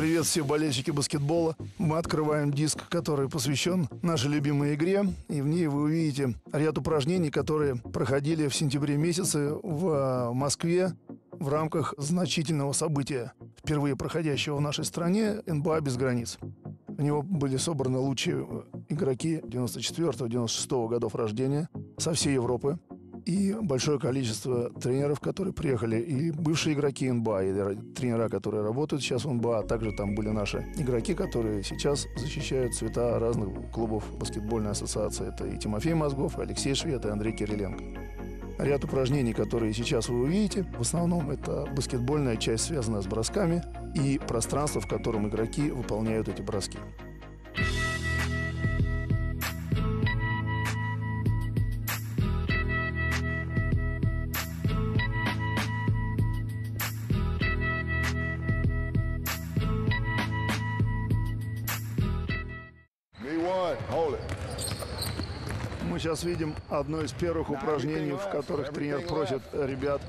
Привет все болельщики баскетбола. Мы открываем диск, который посвящен нашей любимой игре. И в ней вы увидите ряд упражнений, которые проходили в сентябре месяце в а, Москве в рамках значительного события, впервые проходящего в нашей стране НБА без границ. В него были собраны лучшие игроки 94-96 годов рождения со всей Европы и большое количество тренеров, которые приехали, и бывшие игроки НБА, и тренера, которые работают сейчас в НБА, а также там были наши игроки, которые сейчас защищают цвета разных клубов баскетбольной ассоциации. Это и Тимофей Мозгов, и Алексей Швед, и Андрей Кириленко. Ряд упражнений, которые сейчас вы увидите, в основном это баскетбольная часть, связанная с бросками, и пространство, в котором игроки выполняют эти броски. Сейчас видим одно из первых упражнений, в которых тренер просит ребят,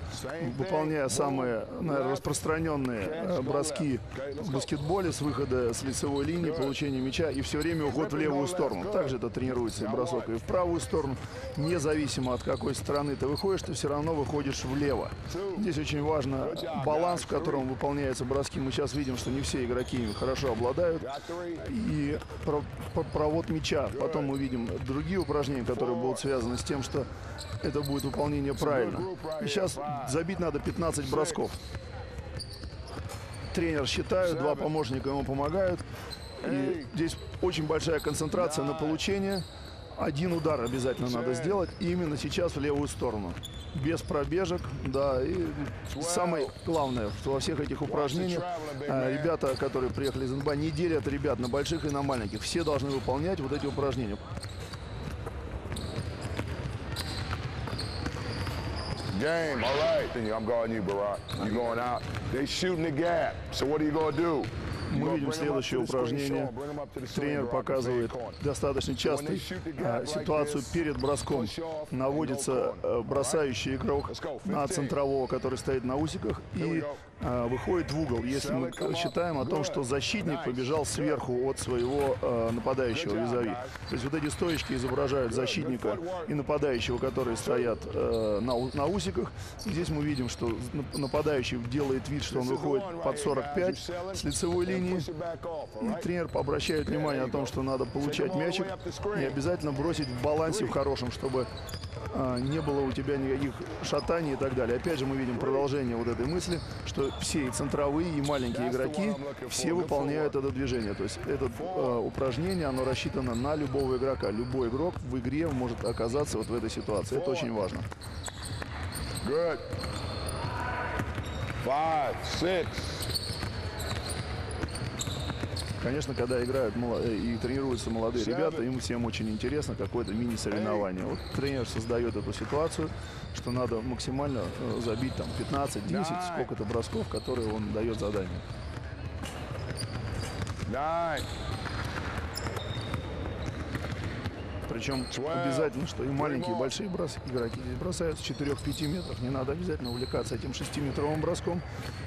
выполняя самые наверное, распространенные э, броски в баскетболе с выхода с лицевой линии, получения мяча и все время уход в левую сторону. Также это тренируется и бросок и в правую сторону. Независимо от какой стороны ты выходишь, ты все равно выходишь влево. Здесь очень важно баланс, в котором выполняются броски. Мы сейчас видим, что не все игроки хорошо обладают. И провод мяча. Потом мы видим другие упражнения, которые будут связаны с тем, что это будет выполнение правильно. И сейчас забить надо 15 бросков. Тренер считает, два помощника ему помогают. И здесь очень большая концентрация на получение. Один удар обязательно надо сделать. И именно сейчас в левую сторону. Без пробежек, да. И самое главное, что во всех этих упражнениях а, ребята, которые приехали из НБА, не делят ребят на больших и на маленьких. Все должны выполнять вот эти упражнения. Game, all right. I'm guarding you, Barack. You going out. They shooting the gap. So what are you going to do? Мы видим следующее упражнение. Тренер показывает достаточно часто а, ситуацию перед броском. Наводится а, бросающий игрок на центрового, который стоит на усиках, и выходит в угол. Если мы считаем о том, что защитник побежал сверху от своего а, нападающего визави. То есть вот эти стоечки изображают защитника и нападающего, которые стоят а, на, усиках. Здесь мы видим, что нападающий делает вид, что он выходит под 45 с лицевой линии. И тренер обращает внимание о том, что надо получать мячик и обязательно бросить в балансе в хорошем, чтобы не было у тебя никаких шатаний и так далее. Опять же мы видим продолжение вот этой мысли, что все и центровые, и маленькие игроки, все выполняют это движение. То есть это э, упражнение, оно рассчитано на любого игрока. Любой игрок в игре может оказаться вот в этой ситуации. Это очень важно. Good. Five, six. Конечно, когда играют э, и тренируются молодые ребята, им всем очень интересно какое-то мини-соревнование. Вот тренер создает эту ситуацию, что надо максимально э, забить там 15-10, сколько-то бросков, которые он дает задание. Причем обязательно, что и маленькие, и большие брос... игроки здесь бросают с 4-5 метров. Не надо обязательно увлекаться этим 6-метровым броском,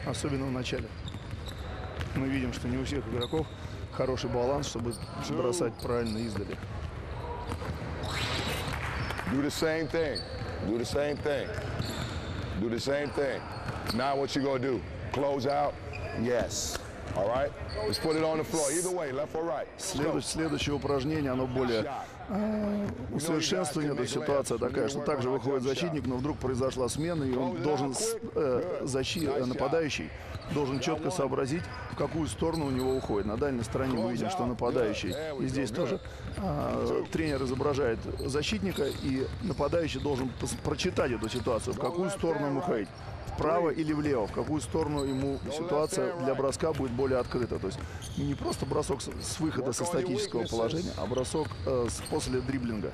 особенно в начале мы видим, что не у всех игроков хороший баланс, чтобы бросать правильно издали. Do the same thing. Do the same thing. Do the same thing. Now what you gonna do? Close out? Yes. Следующее, упражнение, оно более э, усовершенствование. Эта ситуация такая, что также выходит защитник, но вдруг произошла смена, и он должен, э, защит, нападающий, должен четко сообразить, в какую сторону у него уходит. На дальней стороне мы видим, что нападающий. И здесь тоже э, тренер изображает защитника, и нападающий должен прочитать эту ситуацию, в какую сторону ему уходить вправо или влево, в какую сторону ему ситуация для броска будет более открыта. То есть не просто бросок с выхода со статического положения, а бросок э, после дриблинга,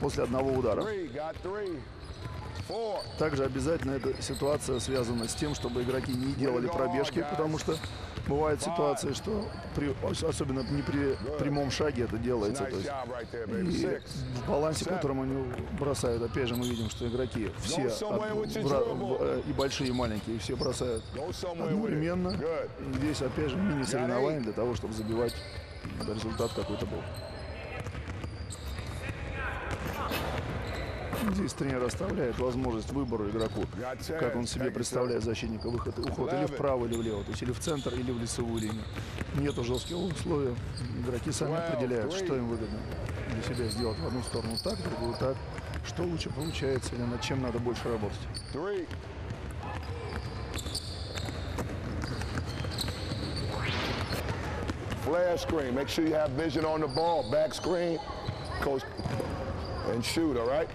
после одного удара. Также обязательно эта ситуация связана с тем, чтобы игроки не делали пробежки, потому что бывают ситуации, что при, ос- особенно не при прямом шаге это делается. То есть и в балансе, которым они бросают, опять же, мы видим, что игроки все от- э, и большие, и маленькие, все бросают одновременно. И здесь, опять же, мини-соревнования для того, чтобы забивать результат какой-то был. Здесь тренер оставляет возможность выбора игроку, как он себе представляет защитника, выход и уход или вправо, или влево, то есть или в центр, или в лицевую линию. Нету жестких условий. Игроки сами определяют, что им выгодно для себя сделать в одну сторону так, в другую так, что лучше получается или над чем надо больше работать. Flare screen. Make sure you have vision on the ball. Back screen. Coach. And shoot, all right?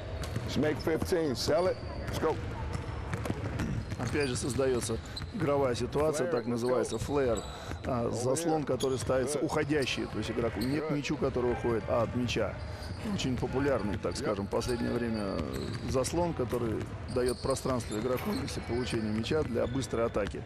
Make 15. Sell it. Let's go. Опять же создается игровая ситуация, так называется флэр, а, заслон, который ставится уходящий, то есть игроку не к мячу, который уходит, а от мяча. Очень популярный, так скажем, в последнее время заслон, который дает пространство игроку если получение мяча для быстрой атаки.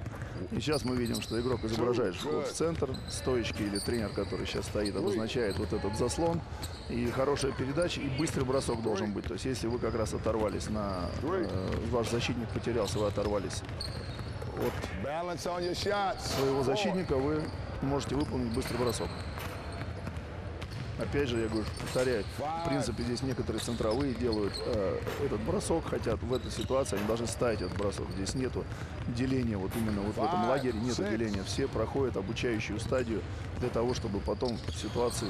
И сейчас мы видим, что игрок изображает вход в центр, стоечки или тренер, который сейчас стоит, обозначает вот этот заслон. И хорошая передача, и быстрый бросок должен быть. То есть если вы как раз оторвались на... э, ваш защитник потерялся, вы оторвались от своего защитника, вы можете выполнить быстрый бросок. Опять же, я говорю, повторяю, в принципе, здесь некоторые центровые делают э, этот бросок, хотят в этой ситуации они должны ставить этот бросок. Здесь нету деления, вот именно вот в этом лагере нету деления. Все проходят обучающую стадию для того, чтобы потом в ситуации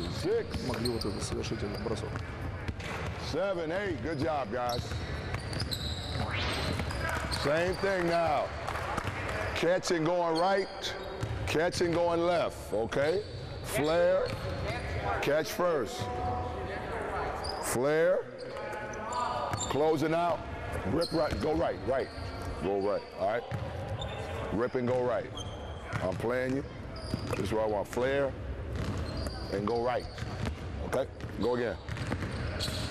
могли вот это совершить этот бросок. Seven, eight. Good job, guys. Same thing now. Catching going right, catching going left, okay? Flare, catch first. Flare, closing out, rip right, go right, right, go right, all right? Rip and go right. I'm playing you. This is what I want. Flare and go right, okay? Go again.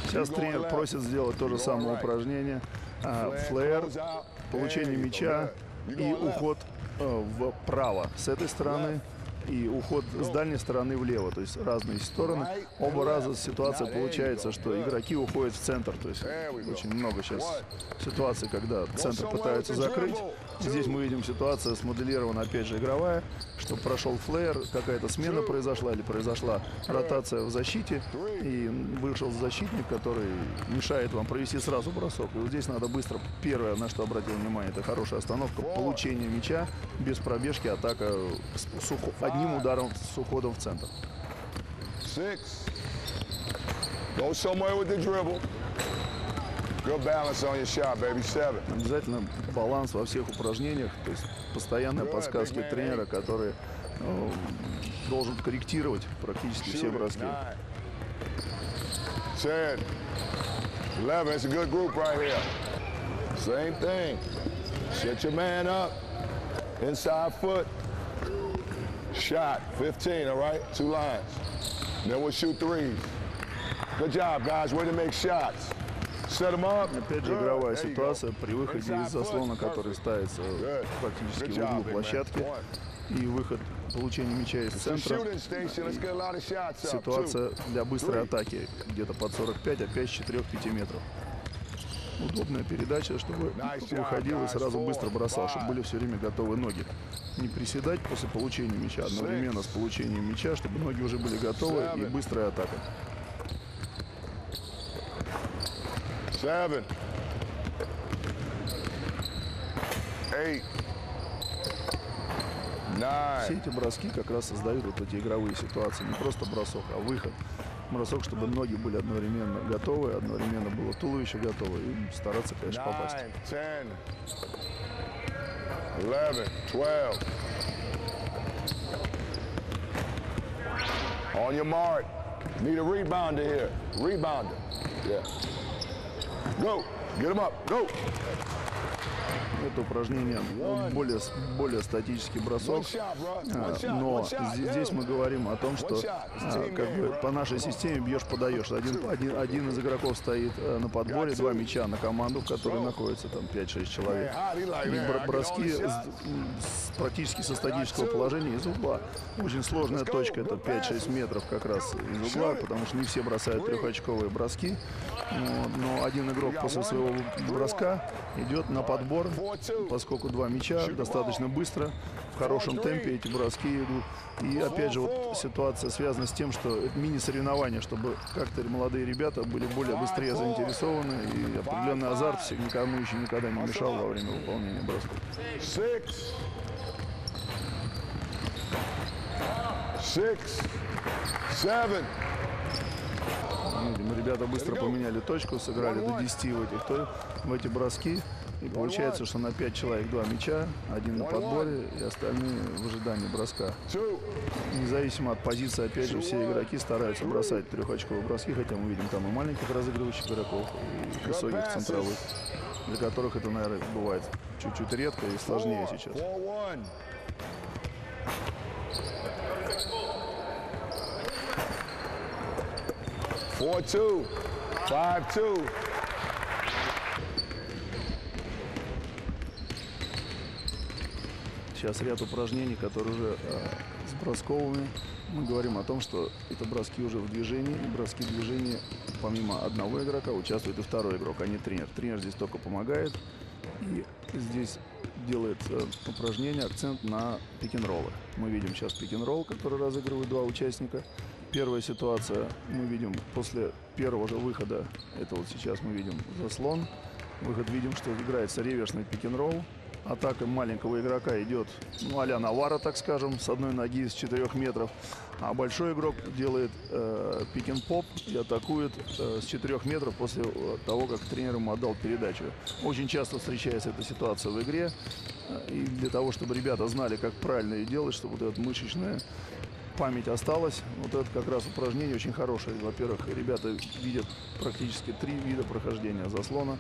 Сейчас тренер просит сделать то же самое упражнение. А, Флэр, получение мяча и уход э, вправо с этой стороны и уход с дальней стороны влево, то есть разные стороны. Оба раза ситуация получается, что игроки уходят в центр, то есть очень много сейчас ситуаций, когда центр пытаются закрыть. Здесь мы видим ситуация смоделирована, опять же, игровая, что прошел флеер, какая-то смена произошла или произошла ротация в защите, и вышел защитник, который мешает вам провести сразу бросок. И вот здесь надо быстро, первое, на что обратил внимание, это хорошая остановка, получение мяча, без пробежки, атака с, с одним ударом с уходом в центр. Six. Go somewhere with the dribble. Good balance on your shot, baby. Seven. Обязательно баланс во всех упражнениях, то есть постоянные подсказки тренера, который э, должен корректировать практически все Shoot it. броски. Ten. Eleven. It's a good group right here. Same thing. Set your man up. Inside foot. Shot. 15, all right? Two lines. Then we'll shoot threes. Good job, guys. Way to make shots. Up. Опять же, игровая ситуация при выходе из заслона, который ставится практически в углу площадки, и выход, получение мяча из центра. Ситуация для быстрой атаки, где-то под 45, опять с 4-5 метров. Удобная передача, чтобы выходил и сразу быстро бросал, чтобы были все время готовы ноги. Не приседать после получения мяча, одновременно с получением мяча, чтобы ноги уже были готовы и быстрая атака. Seven. Eight. Все Nine. эти броски как раз создают вот эти игровые ситуации. Не просто бросок, а выход. Бросок, чтобы ноги были одновременно готовы, одновременно было туловище готово. И стараться, конечно, попасть. Nine. Ten. Eleven. Twelve. On your mark. Need a rebounder here. Rebounder. Yeah. Go. Get him up. Go. Это упражнение более, более статический бросок. А, но здесь мы говорим о том, что а, как бы по нашей системе бьешь-подаешь. Один, один, один из игроков стоит э, на подборе, два мяча на команду, в которой находится там 5-6 человек. И броски с, с, практически со статического положения из угла. Очень сложная точка, это 5-6 метров как раз из угла, потому что не все бросают трехочковые броски. Но один игрок после своего броска идет на подбор, поскольку два мяча достаточно быстро, в хорошем темпе эти броски идут. И опять же, вот ситуация связана с тем, что это мини-соревнование, чтобы как-то молодые ребята были более быстрее заинтересованы, и определенный азарт никому еще никогда не мешал во время выполнения бросков. Six, seven. Видимо, ребята быстро поменяли точку, сыграли до 10 в, этих, в эти броски. И получается, что на 5 человек два мяча, один на подборе и остальные в ожидании броска. Независимо от позиции, опять же, все игроки стараются бросать трехочковые броски, хотя мы видим там и маленьких разыгрывающих игроков, и высоких центровых, для которых это, наверное, бывает чуть-чуть редко и сложнее сейчас. Four two, five two. Сейчас ряд упражнений, которые уже э, с бросковыми. Мы говорим о том, что это броски уже в движении. И броски движения помимо одного игрока участвует и второй игрок, а не тренер. Тренер здесь только помогает. И здесь делает э, упражнение, акцент на пик-н-роллы. Мы видим сейчас пик-н-ролл, который разыгрывают два участника. Первая ситуация мы видим после первого же выхода. Это вот сейчас мы видим заслон. Выход видим, что играется реверсный пик-н-ролл атака маленького игрока идет, ну, а Навара, так скажем, с одной ноги с 4 метров. А большой игрок делает э, пик-н-поп и атакует э, с 4 метров после того, как тренер ему отдал передачу. Очень часто встречается эта ситуация в игре. И для того, чтобы ребята знали, как правильно ее делать, чтобы вот эта мышечная память осталась. Вот это как раз упражнение очень хорошее. Во-первых, ребята видят практически три вида прохождения заслона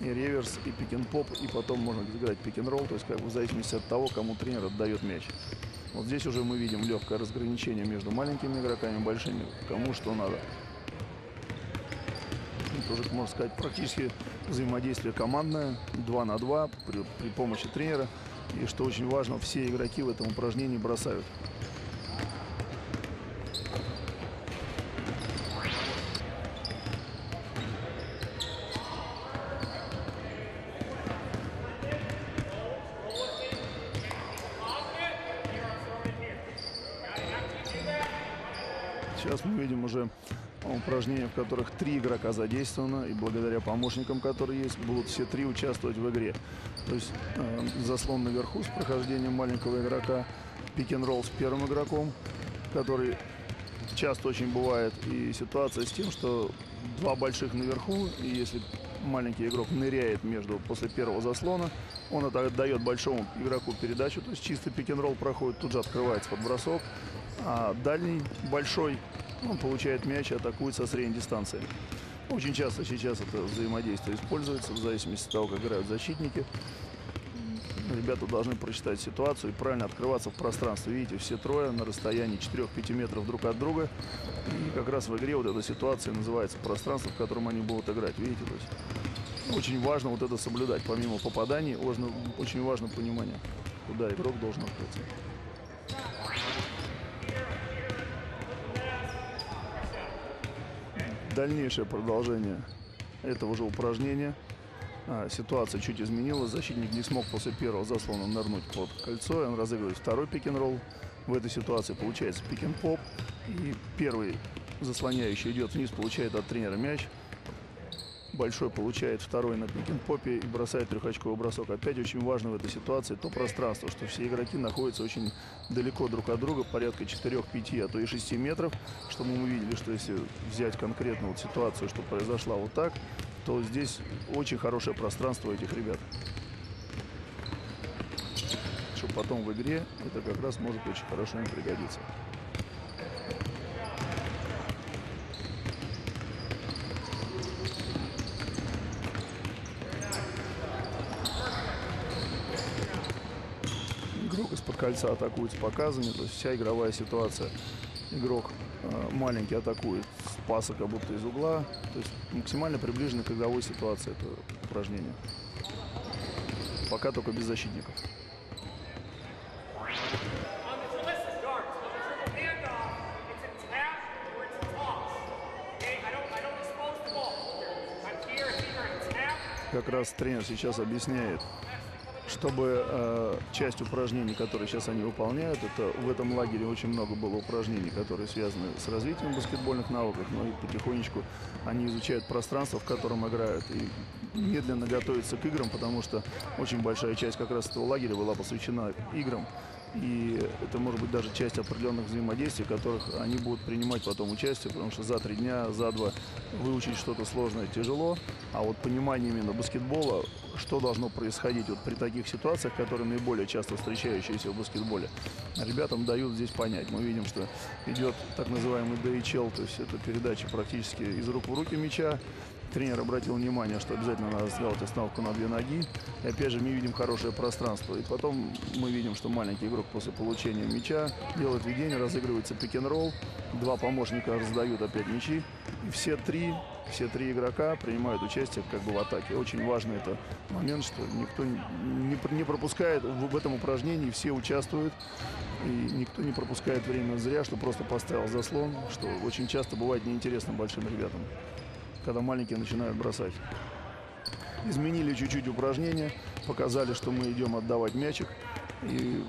и реверс, и пик-н-поп, и потом можно играть пик-н-ролл, то есть как бы в зависимости от того, кому тренер отдает мяч. Вот здесь уже мы видим легкое разграничение между маленькими игроками и большими, кому что надо. Ну, тоже, можно сказать, практически взаимодействие командное, 2 на 2 при, при помощи тренера. И что очень важно, все игроки в этом упражнении бросают. Сейчас мы видим уже упражнения, в которых три игрока задействовано, и благодаря помощникам, которые есть, будут все три участвовать в игре. То есть э, заслон наверху с прохождением маленького игрока, пик-н-ролл с первым игроком, который часто очень бывает, и ситуация с тем, что два больших наверху, и если маленький игрок ныряет между после первого заслона, он отдает большому игроку передачу, то есть чистый пик-н-ролл проходит, тут же открывается под бросок, а дальний большой он получает мяч и атакует со средней дистанции. Очень часто сейчас это взаимодействие используется, в зависимости от того, как играют защитники. Ребята должны прочитать ситуацию и правильно открываться в пространстве. Видите, все трое на расстоянии 4-5 метров друг от друга. И как раз в игре вот эта ситуация называется пространство, в котором они будут играть. Видите, то есть очень важно вот это соблюдать. Помимо попаданий, важно, очень важно понимание, куда игрок должен открыться. Дальнейшее продолжение этого же упражнения. А, ситуация чуть изменилась. Защитник не смог после первого заслона нырнуть под кольцо. И он разыгрывает второй пик-н-ролл. В этой ситуации получается пик-н-поп. И первый заслоняющий идет вниз, получает от тренера мяч. Большой получает второй на пик-н-попе и бросает трехочковый бросок. Опять очень важно в этой ситуации то пространство, что все игроки находятся очень далеко друг от друга, порядка 4-5, а то и 6 метров, чтобы мы видели, что если взять конкретно вот ситуацию, что произошла вот так, то здесь очень хорошее пространство этих ребят. Чтобы потом в игре это как раз может очень хорошо им пригодиться. Кольца атакует с показами, то есть вся игровая ситуация. Игрок э, маленький атакует с паса как будто из угла, то есть максимально приближено к игровой ситуации это упражнение. Пока только без защитников. Как раз тренер сейчас объясняет, чтобы э, часть упражнений, которые сейчас они выполняют, это в этом лагере очень много было упражнений, которые связаны с развитием баскетбольных навыков, но и потихонечку они изучают пространство, в котором играют, и медленно готовятся к играм, потому что очень большая часть как раз этого лагеря была посвящена играм. И это может быть даже часть определенных взаимодействий, в которых они будут принимать потом участие, потому что за три дня, за два выучить что-то сложное тяжело. А вот понимание именно баскетбола, что должно происходить вот при таких ситуациях, которые наиболее часто встречающиеся в баскетболе, ребятам дают здесь понять. Мы видим, что идет так называемый DHL, то есть это передача практически из рук в руки мяча. Тренер обратил внимание, что обязательно надо сделать остановку на две ноги. И опять же мы видим хорошее пространство. И потом мы видим, что маленький игрок после получения мяча делает ведение, разыгрывается пик-н-ролл. Два помощника раздают опять мячи. И все три, все три игрока принимают участие как бы в атаке. Очень важный это момент, что никто не, не пропускает в, этом упражнении, все участвуют. И никто не пропускает время зря, что просто поставил заслон, что очень часто бывает неинтересно большим ребятам когда маленькие начинают бросать. Изменили чуть-чуть упражнения, показали, что мы идем отдавать мячик. И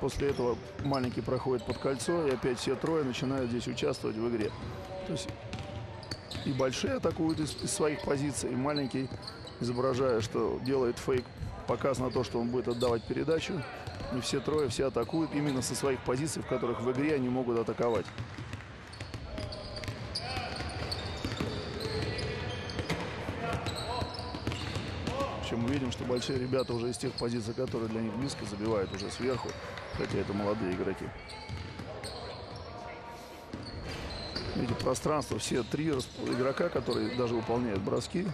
после этого маленький проходит под кольцо, и опять все трое начинают здесь участвовать в игре. То есть и большие атакуют из, из своих позиций, и маленький, изображая, что делает фейк, показ на то, что он будет отдавать передачу. И все трое, все атакуют именно со своих позиций, в которых в игре они могут атаковать. Видим, что большие ребята уже из тех позиций, которые для них близко, забивают уже сверху, хотя это молодые игроки. Видите, пространство, все три игрока, которые даже выполняют броски,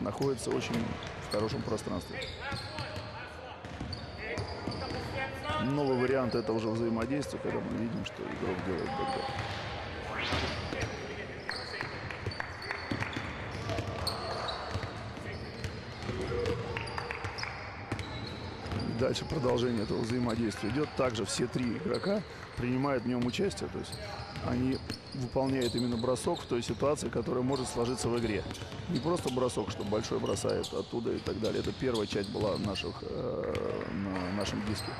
находятся очень в хорошем пространстве. Новый вариант это уже взаимодействие, когда мы видим, что игрок делает бэкдор. Дальше продолжение этого взаимодействия идет. Также все три игрока принимают в нем участие. То есть они выполняют именно бросок в той ситуации, которая может сложиться в игре. Не просто бросок, что большой бросает оттуда и так далее. Это первая часть была наших, э, на нашем диске.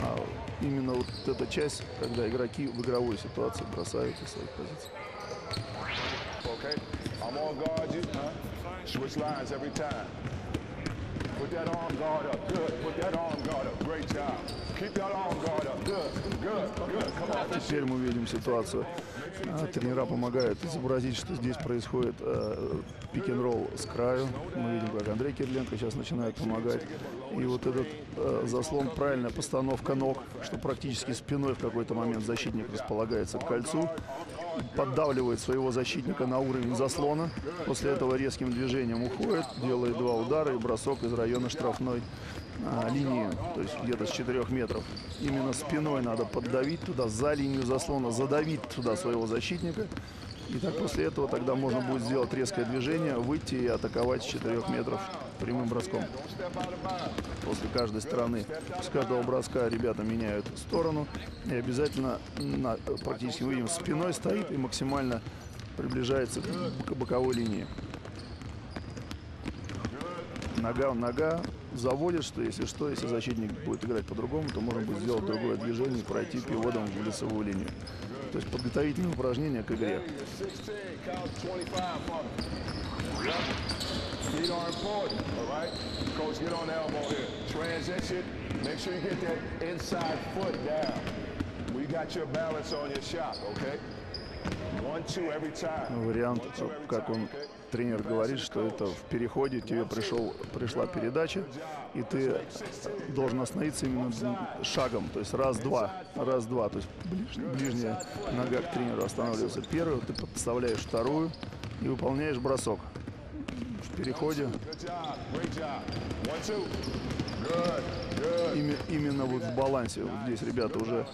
А именно вот эта часть, когда игроки в игровой ситуации бросают из своих позиций. Okay. I'm on guard. Huh? Switch lines every time. That arm guard up. Good. Put that arm guard up. Great job. Keep that arm guard up. Good. Good. Good. Come on. Теперь мы видим ситуацию. А, тренера помогают изобразить, что здесь происходит э, пик-н-ролл с краю. Мы видим, как Андрей Кирленко сейчас начинает помогать. И вот этот э, заслон, правильная постановка ног, что практически спиной в какой-то момент защитник располагается к кольцу поддавливает своего защитника на уровень заслона. После этого резким движением уходит, делает два удара и бросок из района штрафной а, линии, то есть где-то с 4 метров. Именно спиной надо поддавить туда, за линию заслона, задавить туда своего защитника. И так после этого тогда можно будет сделать резкое движение, выйти и атаковать с 4 метров прямым броском. После каждой стороны, с каждого броска ребята меняют сторону. И обязательно на, практически видим спиной стоит и максимально приближается к боковой линии. Нога, нога заводит, что если что, если защитник будет играть по-другому, то можно будет сделать другое движение и пройти пивотом в лицевую линию. То есть подготовительные упражнения к игре. Вариант, как он тренер говорит, что это в переходе тебе пришел, пришла передача, и ты должен остановиться именно шагом, то есть раз-два, раз-два, то есть ближ, ближняя нога к тренеру останавливается. Первую, ты подставляешь вторую и выполняешь бросок. В переходе. Именно вот в балансе. Вот здесь ребята уже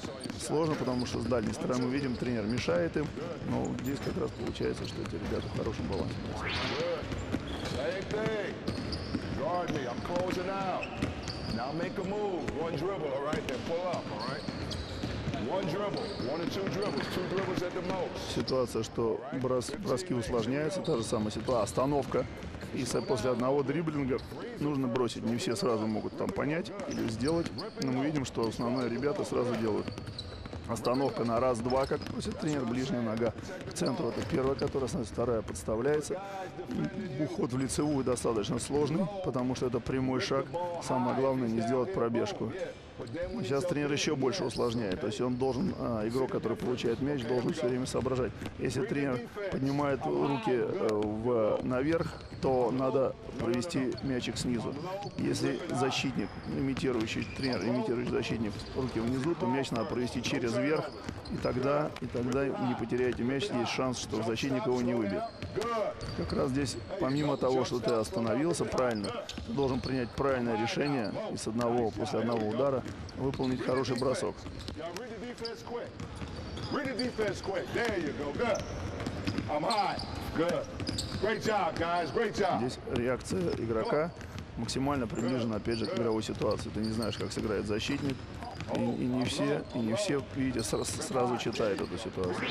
сложно, потому что с дальней стороны мы видим, тренер мешает им. Но здесь как раз получается, что эти ребята в хорошем балансе. Ситуация, что брос- броски усложняются, та же самая ситуация. Остановка. И после одного дриблинга нужно бросить. Не все сразу могут там понять или сделать. Но мы видим, что основные ребята сразу делают. Остановка на раз-два, как просит тренер, ближняя нога к центру. Это первая, которая становится, вторая подставляется. Уход в лицевую достаточно сложный, потому что это прямой шаг. Самое главное не сделать пробежку. Сейчас тренер еще больше усложняет. То есть он должен, а, игрок, который получает мяч, должен все время соображать. Если тренер поднимает руки э, в, наверх, то надо провести мячик снизу. Если защитник, имитирующий тренер, имитирующий защитник, руки внизу, то мяч надо провести через верх. И тогда, и тогда не потеряете мяч, есть шанс, что защитник его не выбьет. Как раз здесь, помимо того, что ты остановился правильно, ты должен принять правильное решение и с одного, после одного удара выполнить хороший бросок. Здесь реакция игрока максимально приближена, опять же, к игровой ситуации. Ты не знаешь, как сыграет защитник, и, и не все, и не все, видите, сра- сразу читают эту ситуацию.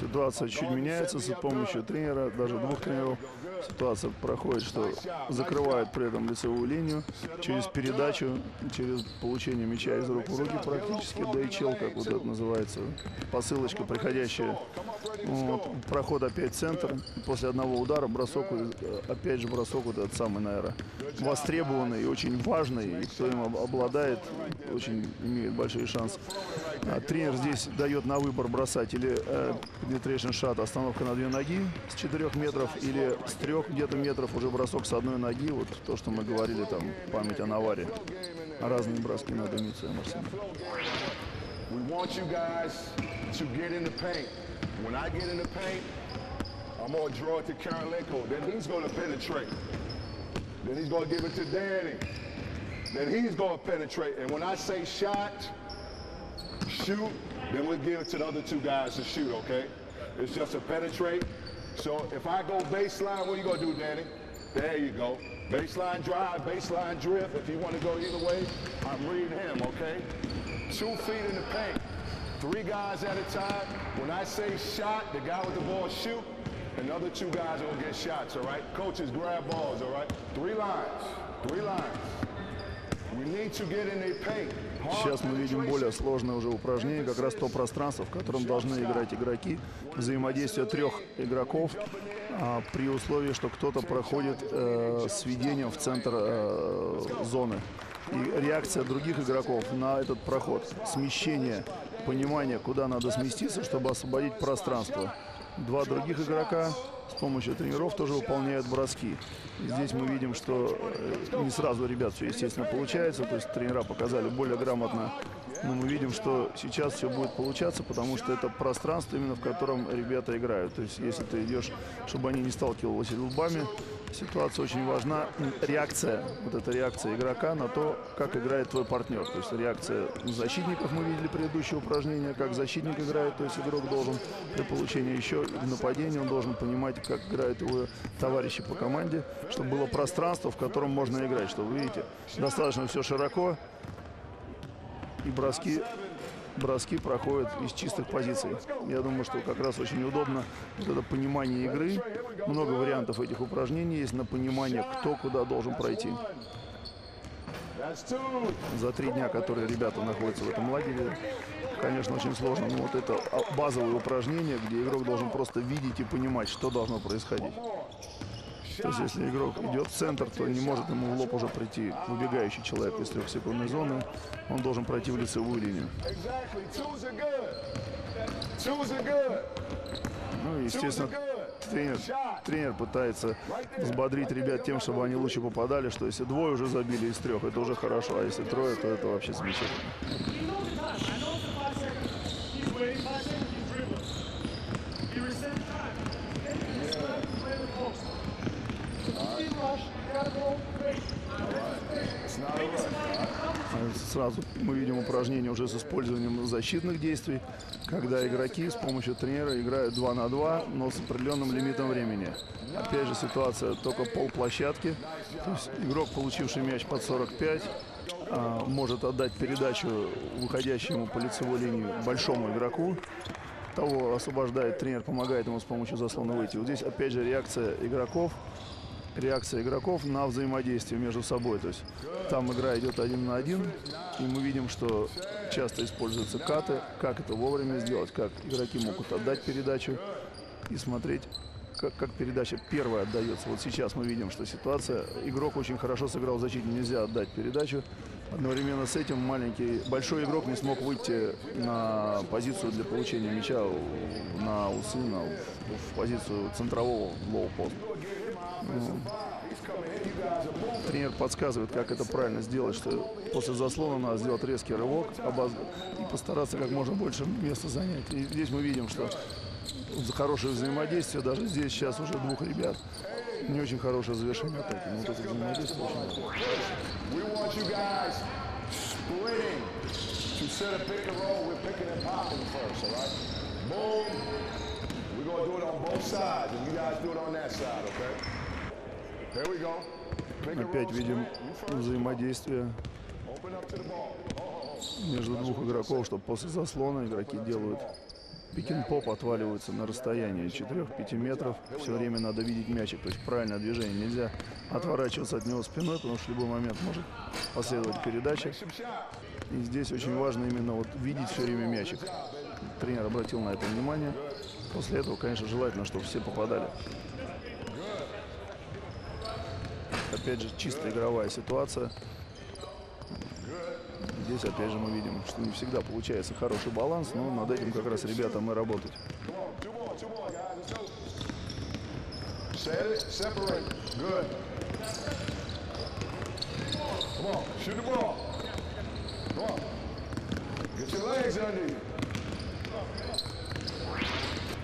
Ситуация чуть меняется с помощью тренера, даже двух тренеров. Ситуация проходит, что закрывают при этом лицевую линию через передачу, через получение мяча из рук в руки практически, DHL, как вот это называется, посылочка приходящая. Вот, проход опять центр, после одного удара бросок, э, опять же бросок вот этот самый, наверное, востребованный и очень важный, и кто им об- обладает, очень имеет большой шанс. А тренер здесь дает на выбор бросать или э, penetration shot, остановка на две ноги с 4 метров, или с трех где-то метров уже бросок с одной ноги, вот то, что мы говорили, там, память о Наваре. Разные броски надо иметь в своем арсенале. We want you guys to get in the paint. When I get in the paint, I'm going to draw it to Karolinko. Then he's going to penetrate. Then he's going to give it to Danny. Then he's going to penetrate. And when I say shot, shoot, then we'll give it to the other two guys to shoot, okay? It's just a penetrate. So if I go baseline, what are you going to do, Danny? There you go. Baseline drive, baseline drift. If you want to go either way, I'm reading him, okay? Two feet in the paint. Three guys at a time. When I say shot, the guy with the ball shoot, and the other two guys are gonna get shots, all right? Coaches grab balls, all right? Three lines. Three lines. We need to get in their paint. Сейчас мы видим более сложное уже упражнение, как раз то пространство, в котором должны играть игроки. Взаимодействие трех игроков а, при условии, что кто-то проходит э, с в центр э, зоны. И реакция других игроков на этот проход, смещение, понимание, куда надо сместиться, чтобы освободить пространство. Два других игрока с помощью тренеров тоже выполняют броски. Здесь мы видим, что э, не сразу ребят все, естественно, получается. То есть тренера показали более грамотно. Но мы видим, что сейчас все будет получаться, потому что это пространство, именно в котором ребята играют. То есть если ты идешь, чтобы они не сталкивались лбами, ситуация очень важна. Реакция, вот эта реакция игрока на то, как играет твой партнер. То есть реакция защитников, мы видели предыдущее упражнение, как защитник играет. То есть игрок должен при получении еще нападения, он должен понимать, как играют его товарищи по команде, чтобы было пространство, в котором можно играть. Что вы видите, достаточно все широко, и броски, броски проходят из чистых позиций. Я думаю, что как раз очень удобно вот это понимание игры. Много вариантов этих упражнений есть на понимание, кто куда должен пройти. За три дня, которые ребята находятся в этом лагере, конечно, очень сложно. Но вот это базовые упражнения, где игрок должен просто видеть и понимать, что должно происходить. То есть, если игрок идет в центр, то не может ему в лоб уже прийти выбегающий человек из трехсекундной зоны. Он должен пройти в лицевую линию. Ну и, естественно, тренер, тренер пытается взбодрить ребят тем, чтобы они лучше попадали, что если двое уже забили из трех, это уже хорошо, а если трое, то это вообще замечательно. He knows the time. I know it's the five seconds. He's waiting five seconds. He's dribbling. He resets time. Then he gets back to play the post. He rush. You gotta go crazy. It's not a rush. Сразу мы видим упражнение уже с использованием защитных действий, когда игроки с помощью тренера играют 2 на 2, но с определенным лимитом времени. Опять же ситуация только полплощадки, то есть игрок, получивший мяч под 45, а, может отдать передачу выходящему по лицевой линии большому игроку, того освобождает тренер, помогает ему с помощью заслона выйти. Вот здесь опять же реакция игроков, реакция игроков на взаимодействие между собой. То есть там игра идет один на один, и мы видим, что часто используются каты, как это вовремя сделать, как игроки могут отдать передачу и смотреть, как, как передача первая отдается. Вот сейчас мы видим, что ситуация, игрок очень хорошо сыграл в защите, нельзя отдать передачу. Одновременно с этим маленький, большой игрок не смог выйти на позицию для получения мяча на у сына, в позицию центрового лоу-поста. Тренер подсказывает, как это правильно сделать, что после заслона надо сделать резкий рывок и постараться как можно больше места занять. И здесь мы видим, что за хорошее взаимодействие, даже здесь сейчас уже двух ребят, не очень хорошее завершение атаки. Но вот это взаимодействие очень важно. We're going to do it on both sides, and you guys do it on that side, okay? Here we go. Pick and Опять видим взаимодействие между двух игроков, что после заслона игроки делают пик-н-поп, отваливаются на расстоянии 4-5 метров. Все время надо видеть мячик, то есть правильное движение. Нельзя отворачиваться от него спиной, потому что в любой момент может последовать передача. И здесь очень важно именно вот видеть все время мячик. Тренер обратил на это внимание. После этого, конечно, желательно, чтобы все попадали. Опять же, чисто игровая ситуация. Здесь, опять же, мы видим, что не всегда получается хороший баланс, но над этим как раз ребятам и работать. Come on. Shoot the ball. Come on. Get your legs under you.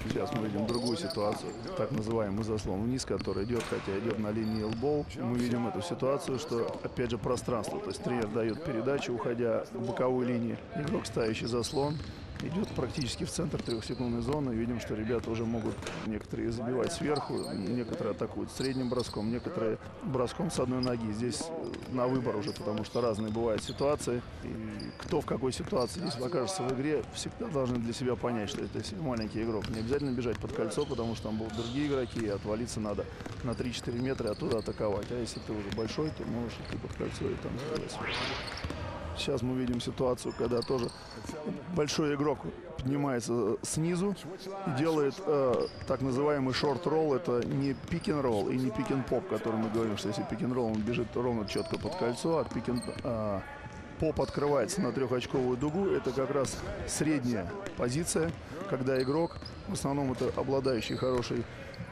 Сейчас мы видим другую ситуацию, так называемый заслон вниз, который идет, хотя идет на линии лбоу. Мы видим эту ситуацию, что опять же пространство. То есть тренер дает передачу, уходя к боковой линии. Игрок, ставящий заслон, идет практически в центр трехсекундной зоны. Видим, что ребята уже могут некоторые забивать сверху, некоторые атакуют средним броском, некоторые броском с одной ноги. Здесь э, на выбор уже, потому что разные бывают ситуации. И кто в какой ситуации здесь окажется в игре, всегда должны для себя понять, что это маленький игрок. Не обязательно бежать под кольцо, потому что там будут другие игроки, и отвалиться надо на 3-4 метра и оттуда атаковать. А если ты уже большой, то можешь идти под кольцо и там сделать. Сейчас мы видим ситуацию, когда тоже большой игрок поднимается снизу и делает э, так называемый шорт-ролл. Это не пик-н-ролл и не пик-н-поп, который мы говорим, что если пик-н-ролл, он бежит ровно четко под кольцо, а пик э, поп открывается на трехочковую дугу. Это как раз средняя позиция, когда игрок, в основном это обладающий хорошей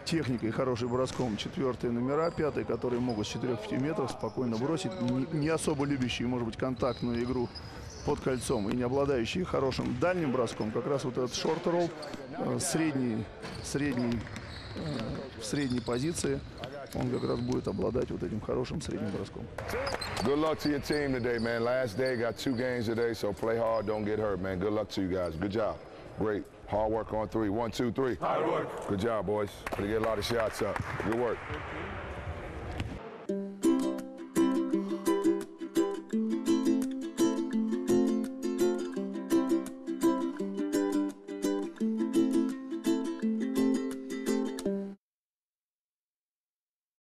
техникой, хорошим броском, четвертые номера, пятые, которые могут с 4-5 метров спокойно бросить, не, не особо любящие, может быть, контактную игру под кольцом и не обладающие хорошим дальним броском, как раз вот этот шорт-ролл, э, средний, средний, э, в средней позиции, он как раз будет обладать вот этим хорошим средним броском. Good luck to your team today, man. Last day, got two games today, so play hard, don't get hurt, man. Good luck to you guys. Good job. Great. Hard work on three. One, two, three. Hard work. Good job, boys. Gonna get a lot of shots up. Good work.